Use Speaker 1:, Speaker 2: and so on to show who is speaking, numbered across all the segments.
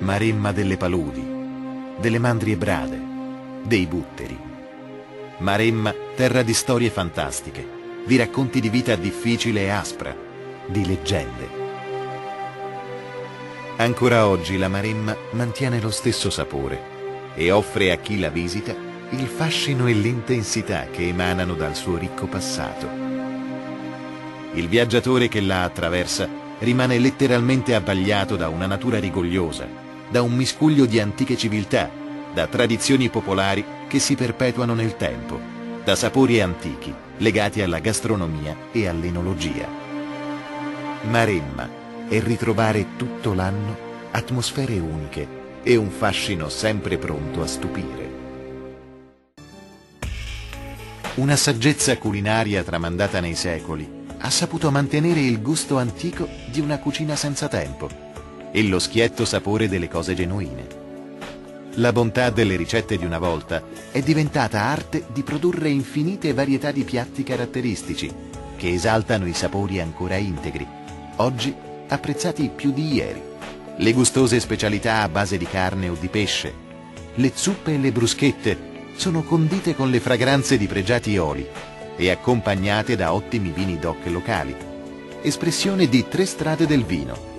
Speaker 1: Maremma delle paludi, delle mandrie brade, dei butteri. Maremma, terra di storie fantastiche, di racconti di vita difficile e aspra, di leggende. Ancora oggi la Maremma mantiene lo stesso sapore e offre a chi la visita il fascino e l'intensità che emanano dal suo ricco passato. Il viaggiatore che la attraversa rimane letteralmente abbagliato da una natura rigogliosa, da un miscuglio di antiche civiltà, da tradizioni popolari che si perpetuano nel tempo, da sapori antichi legati alla gastronomia e all'enologia. Maremma è ritrovare tutto l'anno atmosfere uniche e un fascino sempre pronto a stupire. Una saggezza culinaria tramandata nei secoli ha saputo mantenere il gusto antico di una cucina senza tempo e lo schietto sapore delle cose genuine. La bontà delle ricette di una volta è diventata arte di produrre infinite varietà di piatti caratteristici che esaltano i sapori ancora integri, oggi apprezzati più di ieri le gustose specialità a base di carne o di pesce, le zuppe e le bruschette sono condite con le fragranze di pregiati oli e accompagnate da ottimi vini DOC locali. Espressione di tre strade del vino,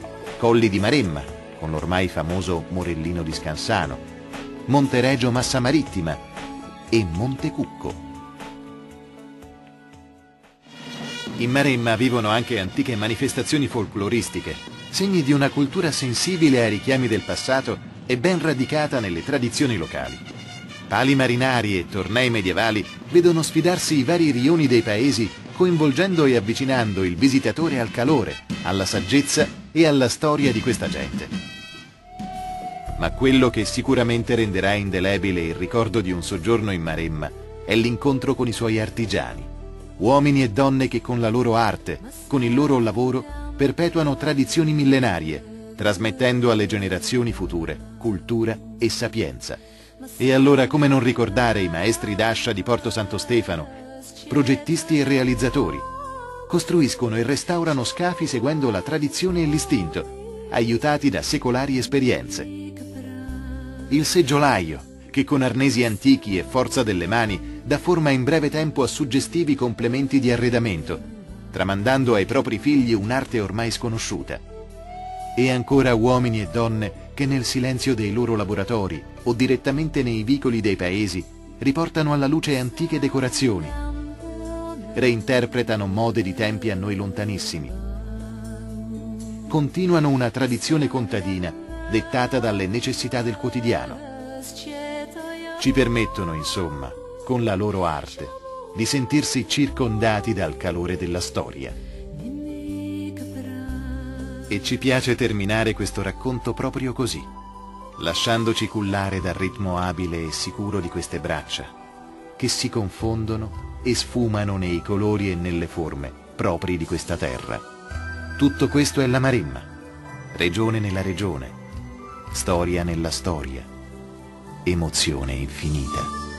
Speaker 1: Colli di Maremma, con l'ormai famoso Morellino di Scansano, Monteregio Massa Marittima e Montecucco. In Maremma vivono anche antiche manifestazioni folcloristiche, segni di una cultura sensibile ai richiami del passato e ben radicata nelle tradizioni locali. Pali marinari e tornei medievali vedono sfidarsi i vari rioni dei paesi coinvolgendo e avvicinando il visitatore al calore, alla saggezza e alla storia di questa gente. Ma quello che sicuramente renderà indelebile il ricordo di un soggiorno in Maremma è l'incontro con i suoi artigiani, uomini e donne che con la loro arte, con il loro lavoro, perpetuano tradizioni millenarie, trasmettendo alle generazioni future cultura e sapienza. E allora come non ricordare i maestri d'ascia di Porto Santo Stefano, progettisti e realizzatori? Costruiscono e restaurano scafi seguendo la tradizione e l'istinto, aiutati da secolari esperienze. Il seggiolaio, che con arnesi antichi e forza delle mani dà forma in breve tempo a suggestivi complementi di arredamento, tramandando ai propri figli un'arte ormai sconosciuta. E ancora uomini e donne che nel silenzio dei loro laboratori o direttamente nei vicoli dei paesi riportano alla luce antiche decorazioni, reinterpretano mode di tempi a noi lontanissimi, continuano una tradizione contadina dettata dalle necessità del quotidiano. Ci permettono, insomma, con la loro arte, di sentirsi circondati dal calore della storia. E ci piace terminare questo racconto proprio così, lasciandoci cullare dal ritmo abile e sicuro di queste braccia, che si confondono e sfumano nei colori e nelle forme propri di questa terra. Tutto questo è la Maremma, regione nella regione, storia nella storia, emozione infinita.